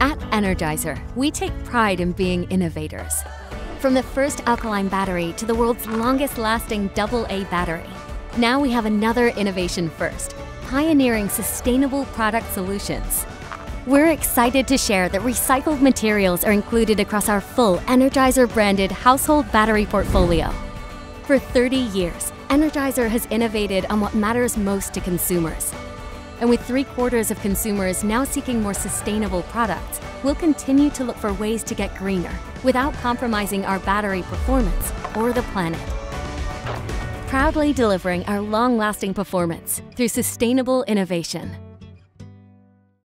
At Energizer, we take pride in being innovators. From the first alkaline battery to the world's longest lasting AA battery, now we have another innovation first, pioneering sustainable product solutions. We're excited to share that recycled materials are included across our full Energizer branded household battery portfolio. For 30 years, Energizer has innovated on what matters most to consumers. And with three quarters of consumers now seeking more sustainable products, we'll continue to look for ways to get greener without compromising our battery performance or the planet. Proudly delivering our long lasting performance through sustainable innovation.